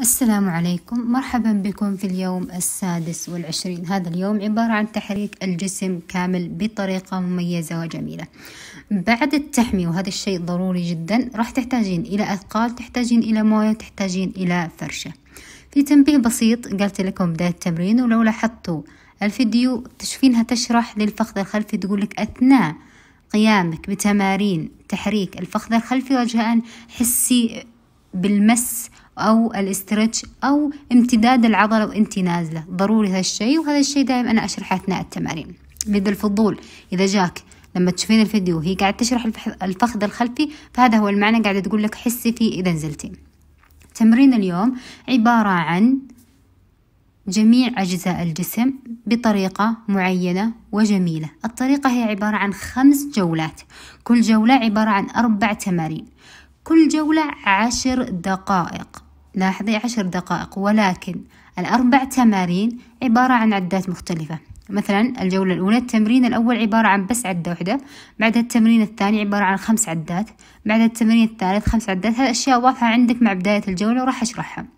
السلام عليكم. مرحبا بكم في اليوم السادس والعشرين. هذا اليوم عبارة عن تحريك الجسم كامل بطريقة مميزة وجميلة. بعد التحمية وهذا الشيء ضروري جدا راح تحتاجين إلى أثقال تحتاجين إلى موية تحتاجين إلى فرشة. في تنبيه بسيط قلت لكم بداية التمرين ولو لاحظتوا الفيديو تشوفينها تشرح للفخذ الخلفي تقولك أثناء قيامك بتمارين تحريك الفخذ الخلفي رجاء حسي بالمس أو الاسترتش أو امتداد العضلة وإنت نازلة. ضروري هذا الشيء وهذا الشيء دائما أنا أشرحه أثناء التمارين. لذا الفضول. إذا جاك لما تشوفين الفيديو وهي قاعد تشرح الفخذ الخلفي فهذا هو المعنى قاعدة تقول لك حسي فيه إذا نزلتي. تمرين اليوم عبارة عن جميع أجزاء الجسم بطريقة معينة وجميلة. الطريقة هي عبارة عن خمس جولات. كل جولة عبارة عن أربع تمارين. كل جولة عشر دقائق. لاحظي عشر دقائق. ولكن الأربع تمارين عبارة عن عدات مختلفة. مثلا الجولة الأولى التمرين الأول عبارة عن بس عدة واحدة. بعد التمرين الثاني عبارة عن خمس عدات. بعد التمرين الثالث خمس عدات. هذه أشياء واضحة عندك مع بداية الجولة وراح أشرحها.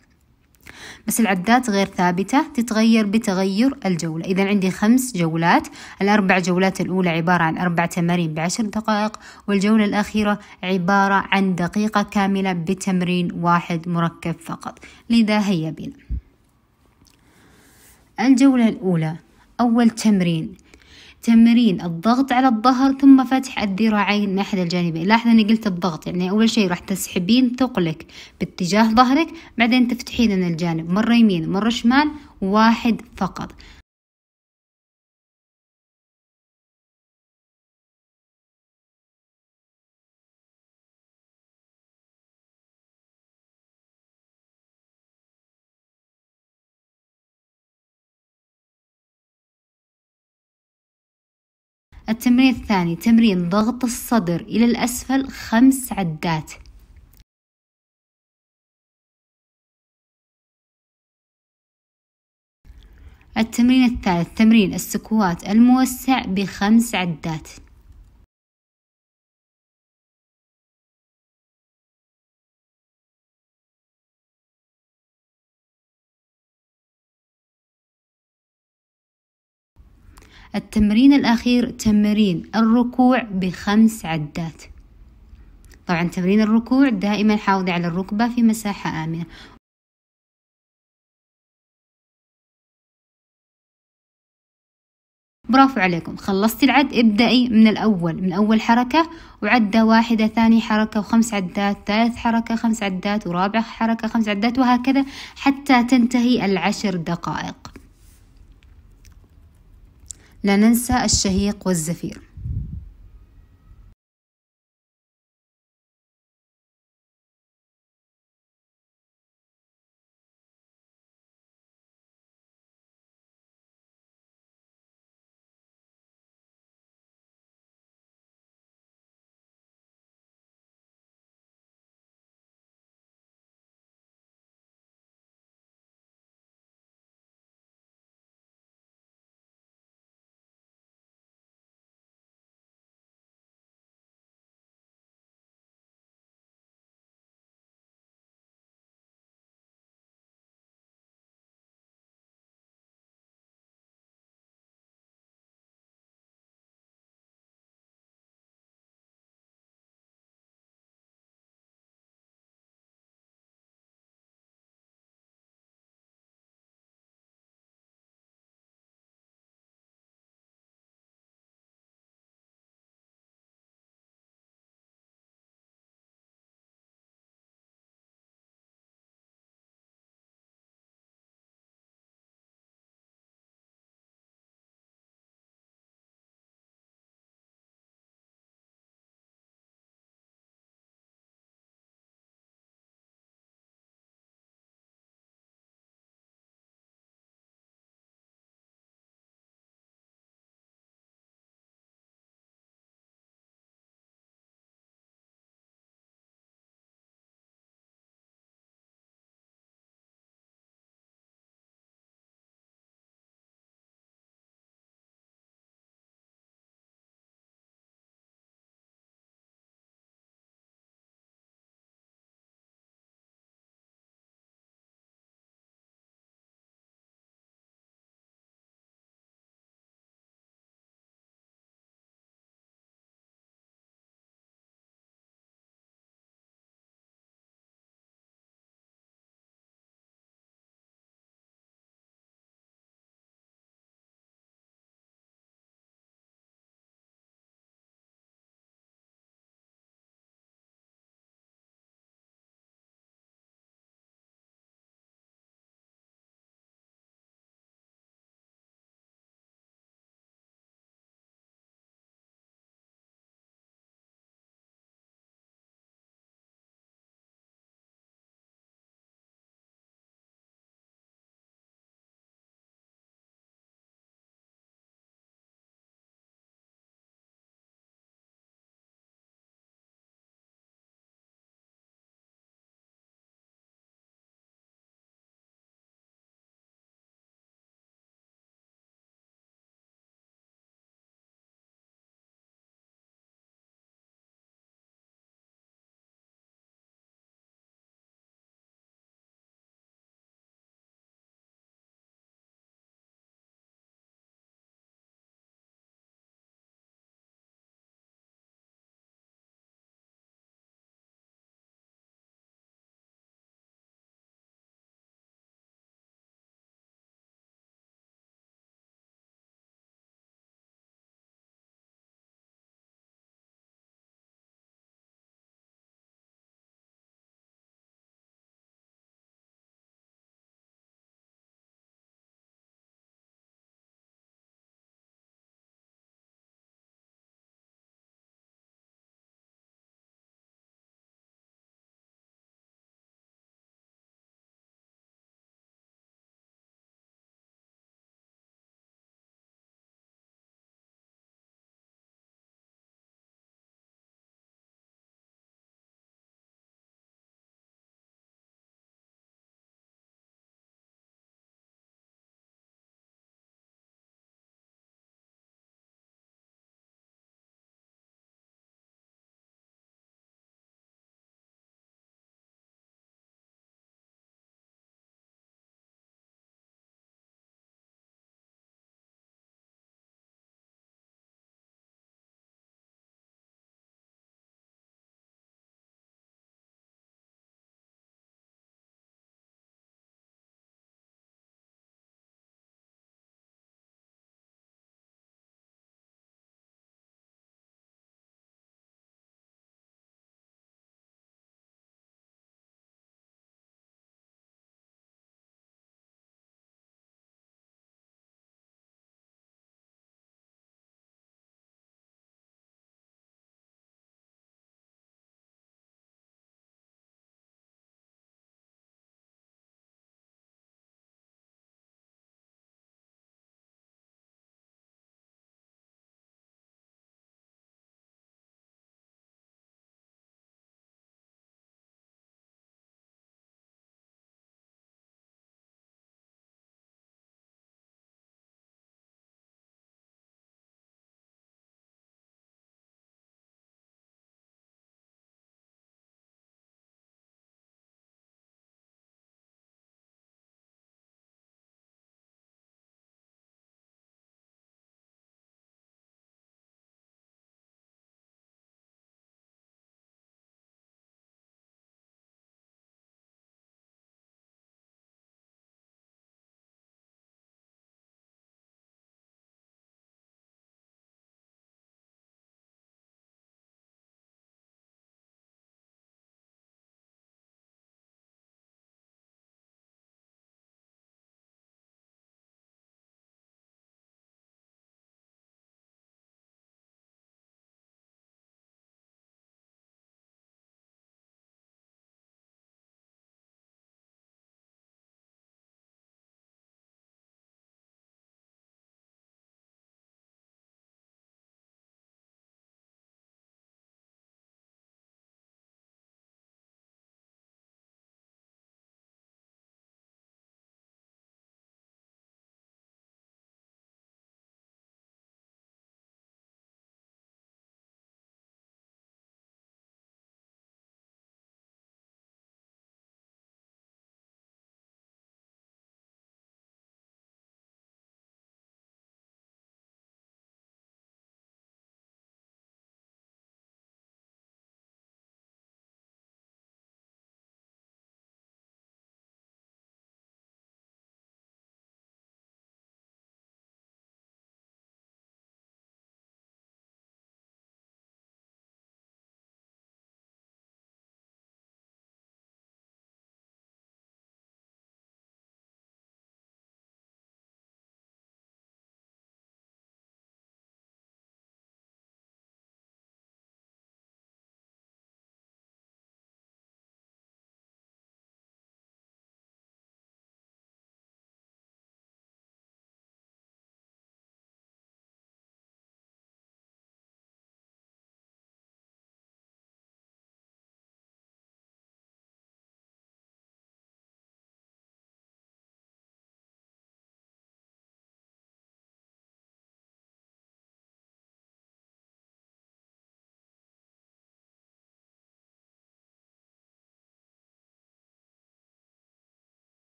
بس العدات غير ثابتة تتغير بتغير الجولة. إذا عندي خمس جولات. الأربع جولات الأولى عبارة عن أربع تمارين بعشر دقائق والجولة الأخيرة عبارة عن دقيقة كاملة بتمرين واحد مركب فقط. لذا هيا بنا. الجولة الأولى أول تمرين. تمرين الضغط على الظهر ثم فتح الذراعين ناحية الجانبين. لاحظ أني قلت الضغط يعني أول شيء راح تسحبين ثقلك باتجاه ظهرك بعدين تفتحين من الجانب مرة يمين مرة شمال واحد فقط. التمرين الثاني تمرين ضغط الصدر إلى الأسفل خمس عدات. التمرين الثالث تمرين السكوات الموسع بخمس عدات. التمرين الأخير تمرين الركوع بخمس عدات. طبعا تمرين الركوع دائما حافظي على الركبة في مساحة آمنة. برافو عليكم. خلصتي العد ابدأي من الأول. من أول حركة وعدة واحدة ثاني حركة وخمس عدات ثالث حركة خمس عدات ورابع حركة خمس عدات وهكذا حتى تنتهي العشر دقائق. لا ننسى الشهيق والزفير.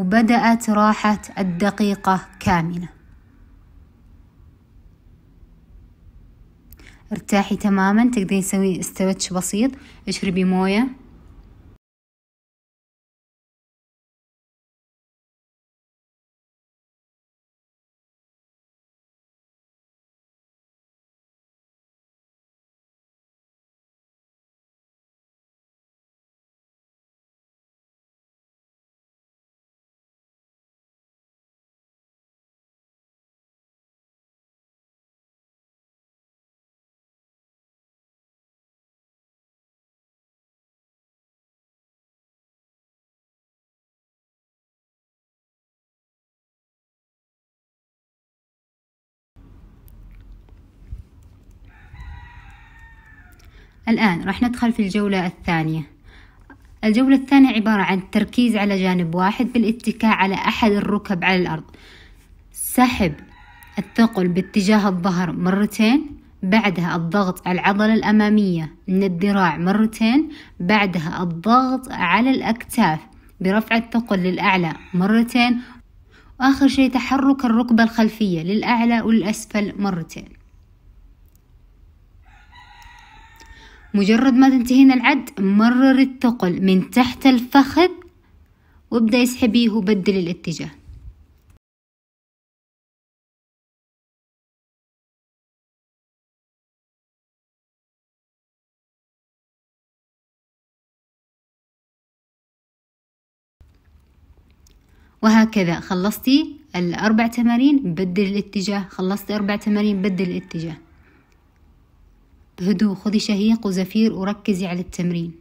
وبدأت راحت الدقيقة كاملة. ارتاحي تماما تقدرين تسوي استرتش بسيط اشربي موية. الآن راح ندخل في الجولة الثانية. الجولة الثانية عبارة عن التركيز على جانب واحد بالاتكاء على أحد الركب على الأرض. سحب الثقل باتجاه الظهر مرتين بعدها الضغط على العضلة الأمامية من الذراع مرتين بعدها الضغط على الأكتاف برفع الثقل للأعلى مرتين. وآخر شيء تحرك الركبة الخلفية للأعلى والأسفل مرتين. مجرد ما تنتهين العد مرر الثقل من تحت الفخذ وابدأ اسحبيه وبدل الاتجاه. وهكذا خلصتي الأربع تمارين بدل الاتجاه. خلصتي أربع تمارين بدل الاتجاه. بهدوء خذي شهيق وزفير وركزي على التمرين.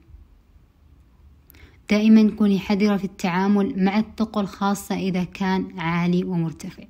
دائما كوني حذرة في التعامل مع الثقل خاصة إذا كان عالي ومرتفع.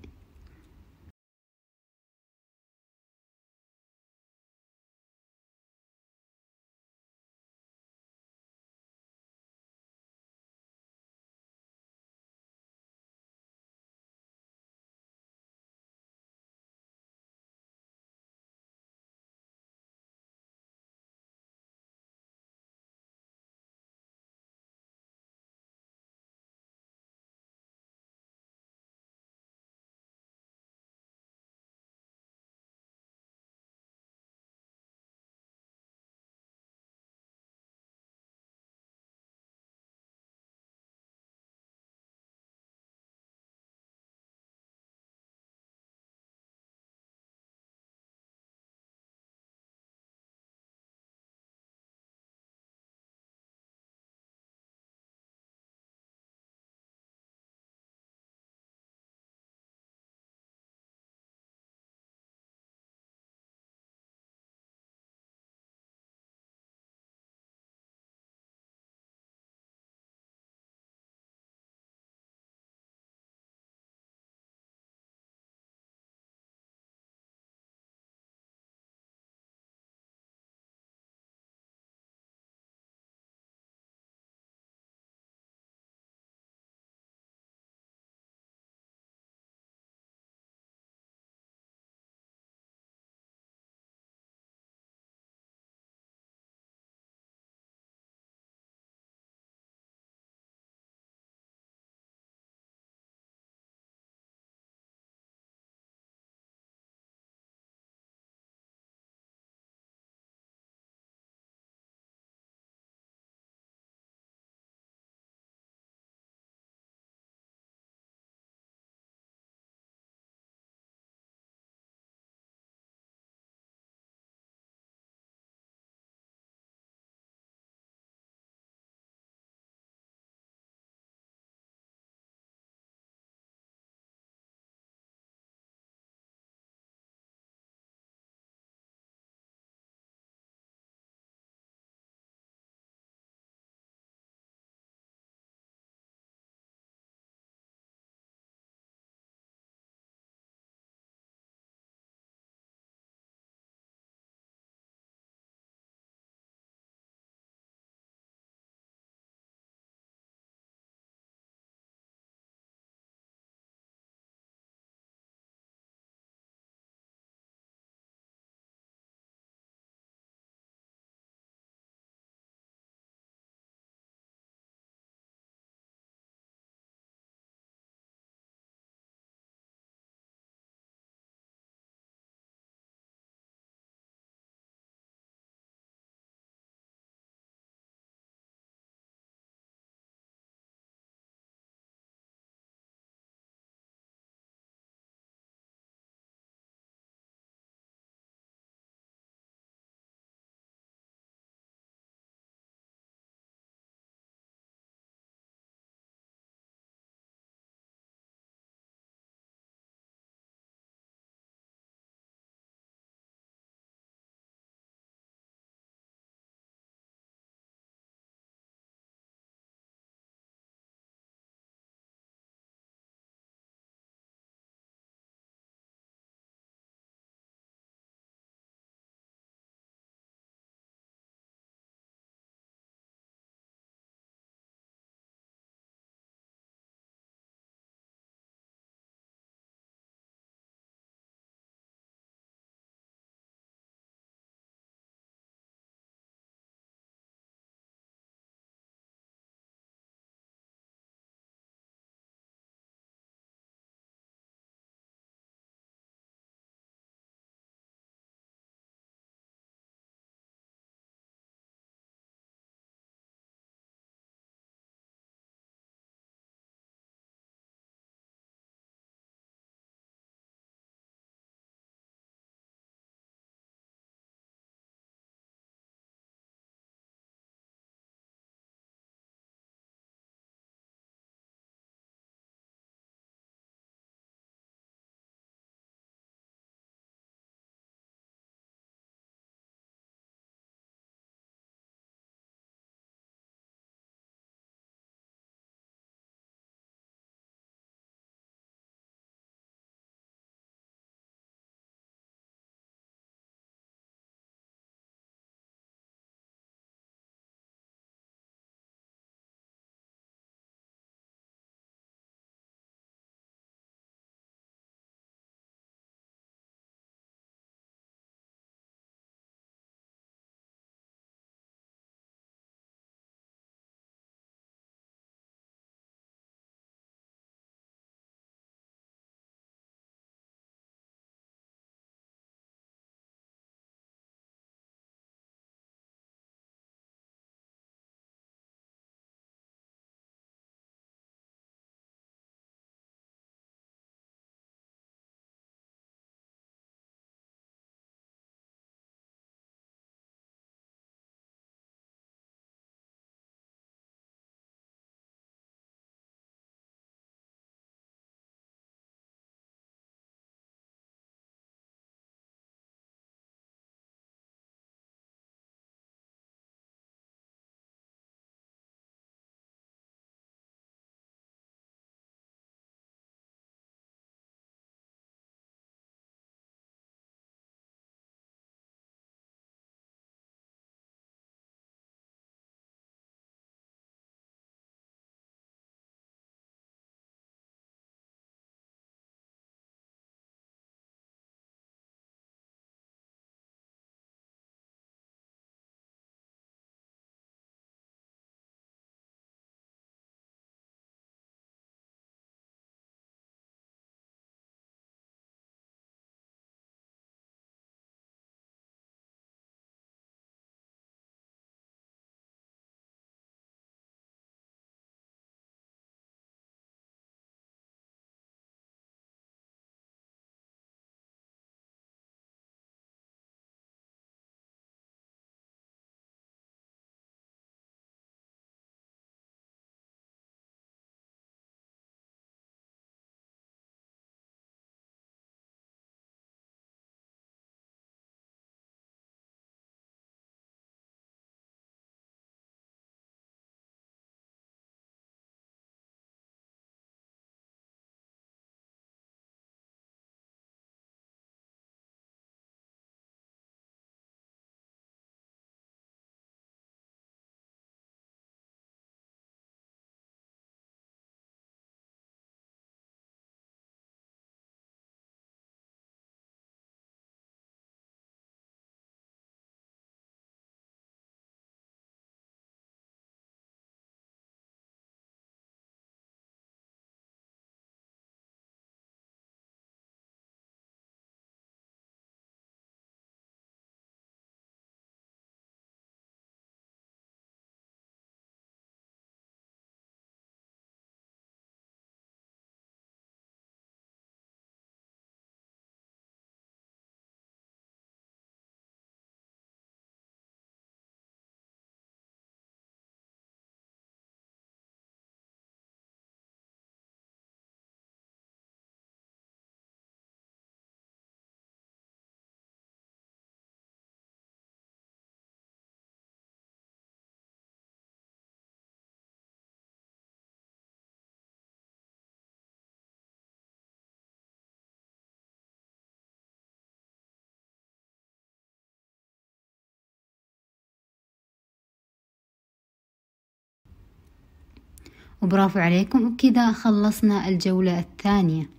وبرافو عليكم. وبكذا خلصنا الجولة الثانية.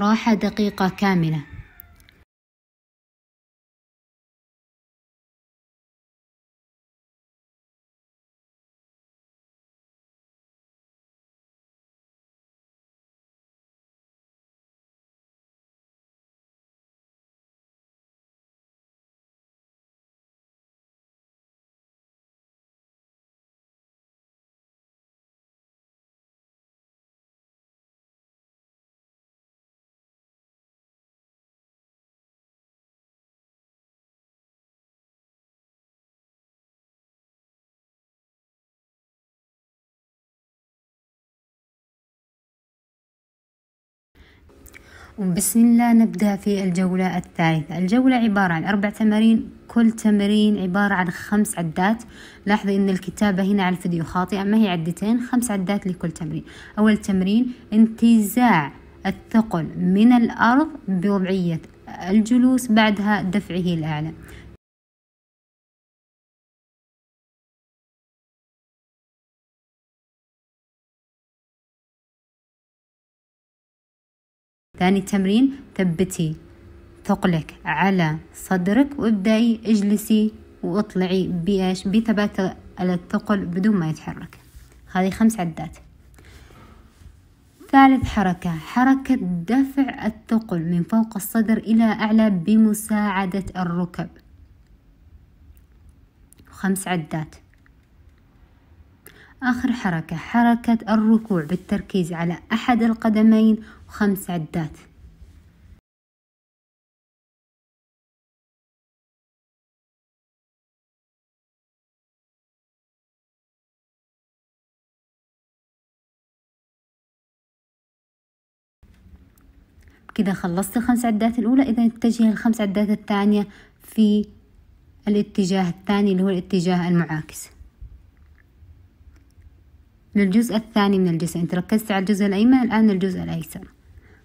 راحة دقيقة كاملة. وبسم الله نبدأ في الجولة الثالثة. الجولة عبارة عن أربع تمارين كل تمرين عبارة عن خمس عدات. لاحظي أن الكتابة هنا على الفيديو خاطئة ما هي عدتين؟ خمس عدات لكل تمرين. أول تمرين انتزاع الثقل من الأرض بوضعية الجلوس بعدها دفعه الأعلى. ثاني تمرين ثبتي ثقلك على صدرك وابدأي اجلسي واطلعي بإيش؟ بثبات الثقل بدون ما يتحرك. هذه خمس عدات. ثالث حركة حركة دفع الثقل من فوق الصدر إلى أعلى بمساعدة الركب. خمس عدات. آخر حركة حركة الركوع بالتركيز على أحد القدمين وخمس عدات. كده خلصت الخمس عدات الأولى إذا اتجه الخمس عدات الثانية في الاتجاه الثاني اللي هو الاتجاه المعاكس. للجزء الثاني من الجسم انت ركزت على الجزء الأيمن الآن الجزء الأيسر.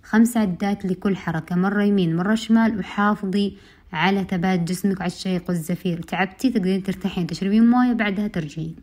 خمس عدات لكل حركة مرة يمين مرة شمال وحافظي على ثبات جسمك على الشيق والزفير. تعبتي تقدرين ترتاحين تشربين موية بعدها ترجعين.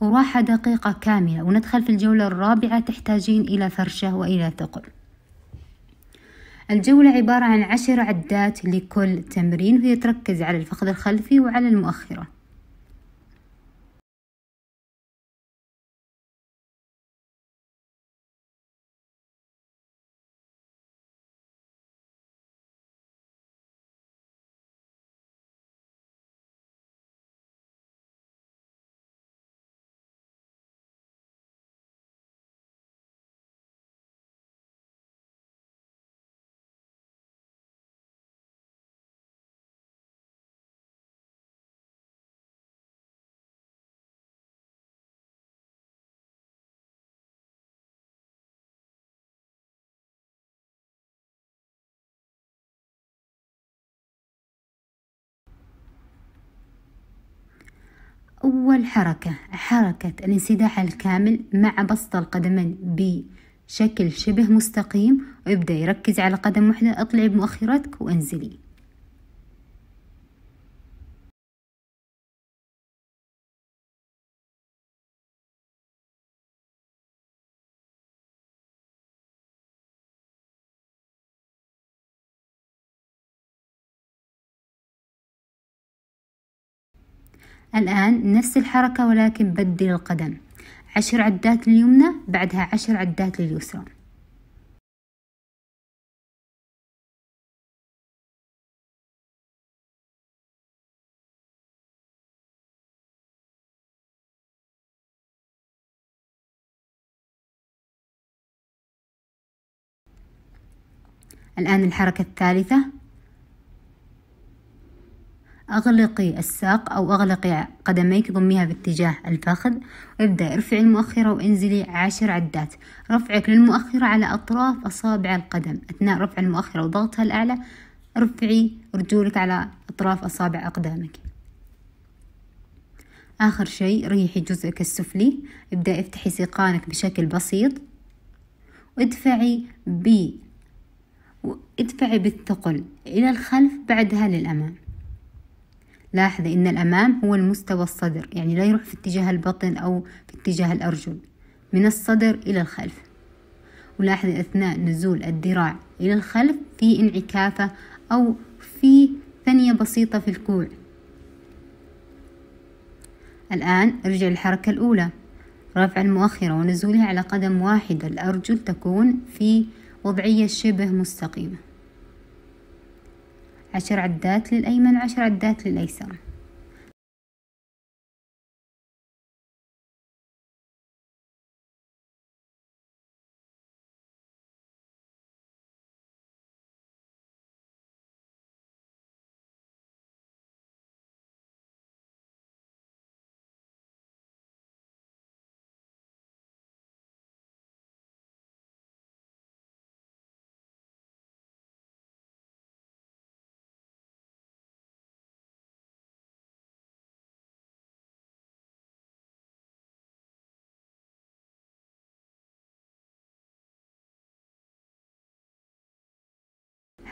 وراحة دقيقة كاملة وندخل في الجولة الرابعة تحتاجين إلى فرشة وإلى ثقل الجولة عبارة عن عشر عدات لكل تمرين وهي تركز على الفخذ الخلفي وعلى المؤخرة. أول حركة حركة الانسداح الكامل مع بسط القدمين بشكل شبه مستقيم ويبدأ يركز على قدم واحدة. اطلعي بمؤخرتك وأنزلي. الآن نفس الحركة ولكن بدل القدم. عشر عدات لليمنى بعدها عشر عدات لليسرى. الآن الحركة الثالثة. أغلقي الساق أو أغلقي قدميك ضميها باتجاه الفخذ. وابدأ ارفعي المؤخرة وانزلي عشر عدات. رفعك للمؤخرة على أطراف أصابع القدم. أثناء رفع المؤخرة وضغطها الأعلى ارفعي رجولك على أطراف أصابع أقدامك. آخر شيء ريحي جزءك السفلي. ابدأ افتحي سيقانك بشكل بسيط. وادفعي ب ادفعي بالثقل إلى الخلف بعدها للأمام. لاحظي أن الأمام هو المستوى الصدر يعني لا يروح في اتجاه البطن أو في اتجاه الأرجل من الصدر إلى الخلف. ولاحظي أثناء نزول الذراع إلى الخلف في انعكافة أو في ثانية بسيطة في الكوع. الآن ارجع للحركة الأولى. رفع المؤخرة ونزولها على قدم واحدة الأرجل تكون في وضعية شبه مستقيمة. عشر عدات للأيمن وعشر عدات للأيسر.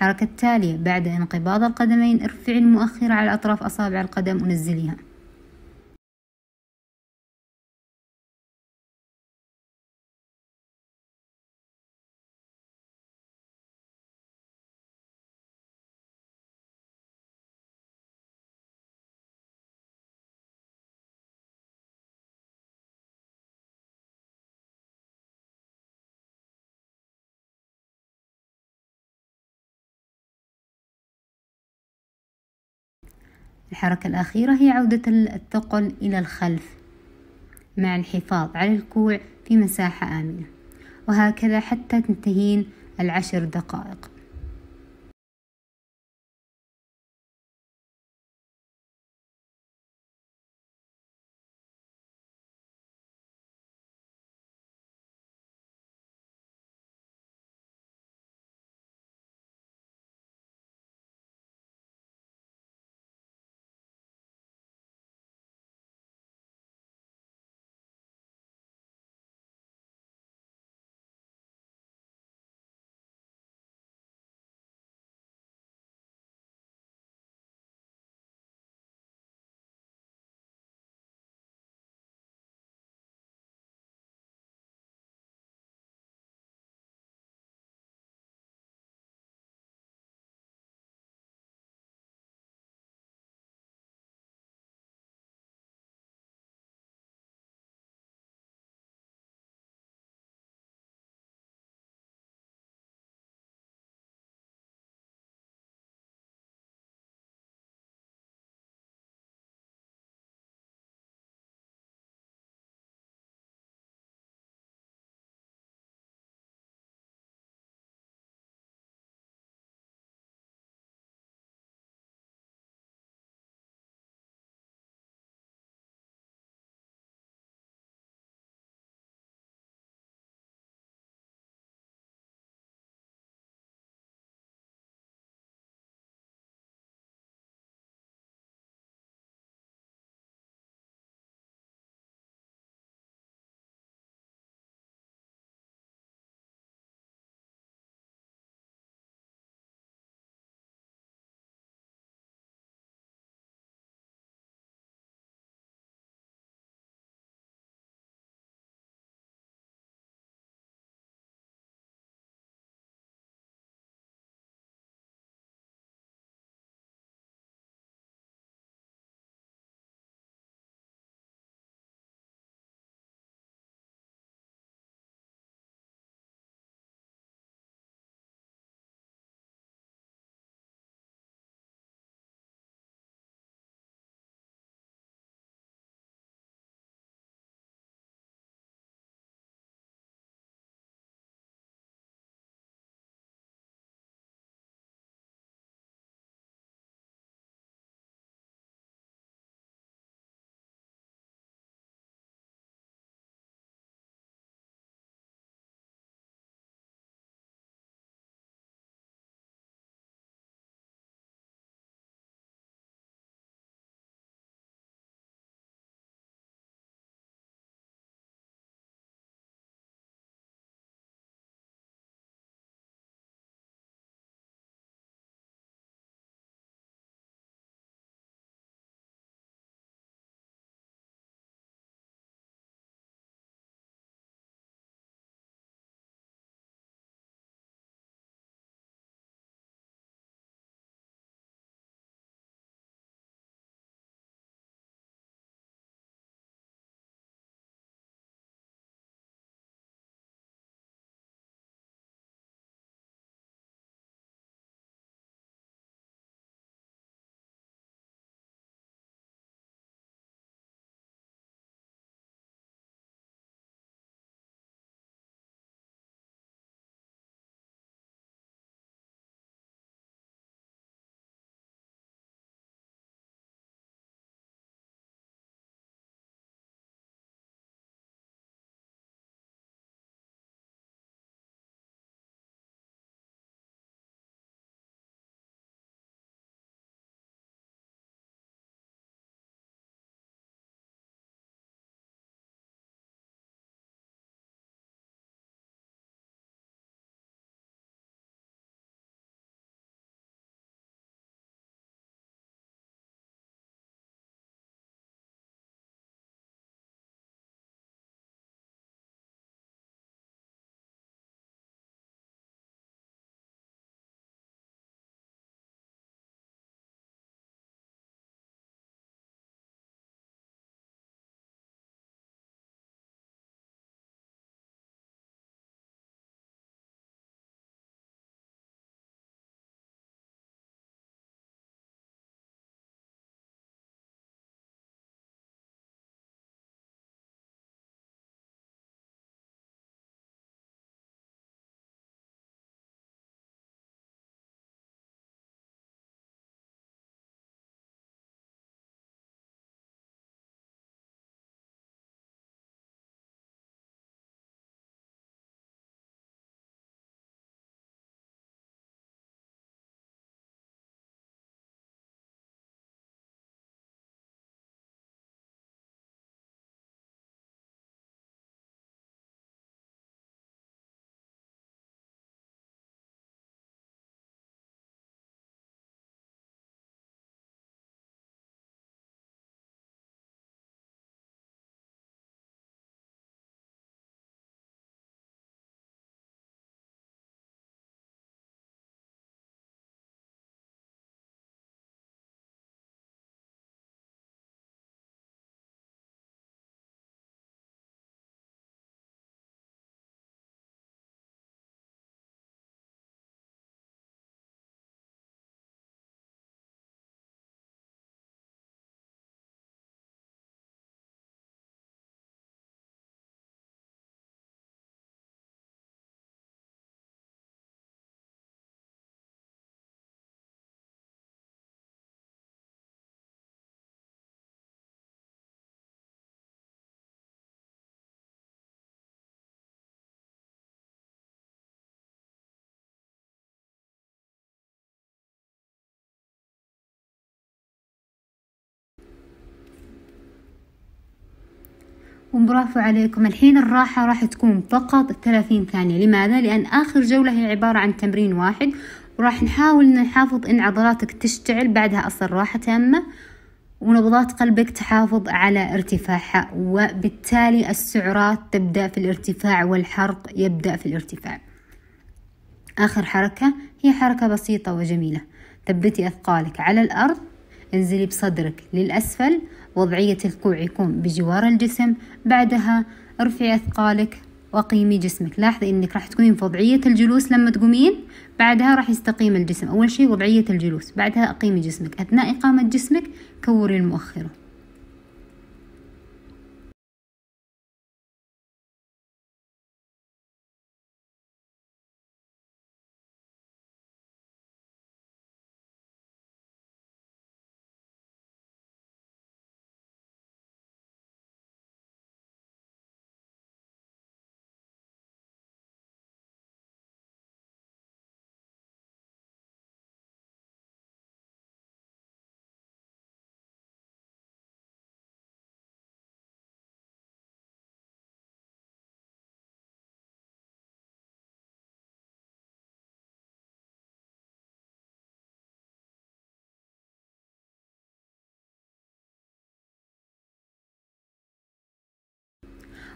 الحركة التالية بعد انقباض القدمين ارفعي المؤخرة على أطراف أصابع القدم ونزليها الحركة الأخيرة هي عودة الثقل إلى الخلف مع الحفاظ على الكوع في مساحة آمنة. وهكذا حتى تنتهين العشر دقائق. وبرافو عليكم. الحين الراحة راح تكون فقط 30 ثانية. لماذا؟ لأن آخر جولة هي عبارة عن تمرين واحد وراح نحاول نحافظ إن عضلاتك تشتعل بعدها أصل راحة تامة ونبضات قلبك تحافظ على ارتفاعها وبالتالي السعرات تبدأ في الارتفاع والحرق يبدأ في الارتفاع. آخر حركة هي حركة بسيطة وجميلة. ثبتي أثقالك على الأرض. انزلي بصدرك للأسفل وضعية الكوع يكون بجوار الجسم. بعدها ارفعي أثقالك وقيمي جسمك. لاحظي إنك راح تكونين في وضعية الجلوس لما تقومين. بعدها راح يستقيم الجسم. أول شيء وضعية الجلوس. بعدها أقيمي جسمك. أثناء إقامة جسمك كوري المؤخرة.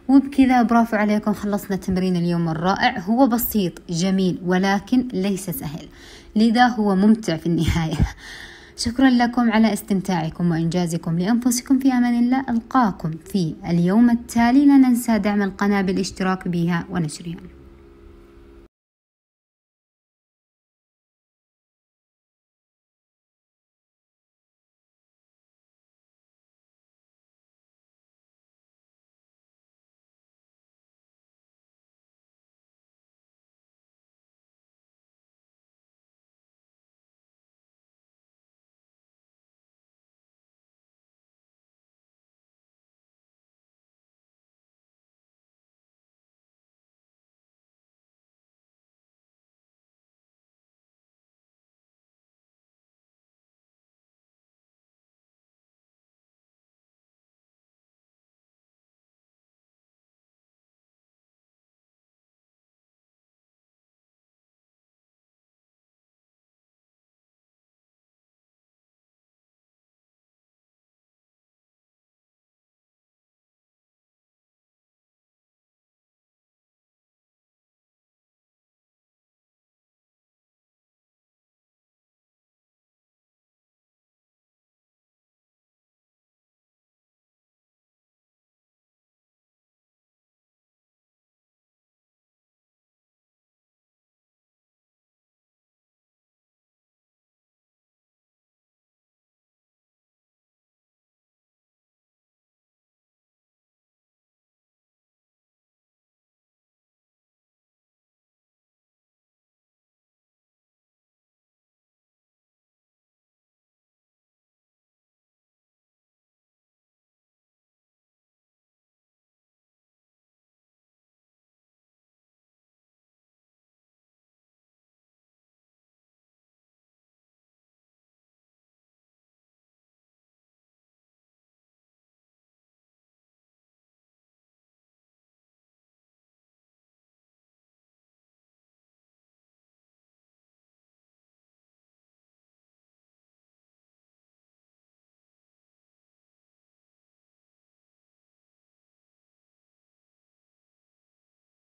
وبكذا برافو عليكم خلصنا تمرين اليوم الرائع. هو بسيط جميل ولكن ليس سهل. لذا هو ممتع في النهاية. شكرا لكم على استمتاعكم وإنجازكم لأنفسكم في أمان الله. ألقاكم في اليوم التالي. لا ننسى دعم القناة بالاشتراك بها ونشرها.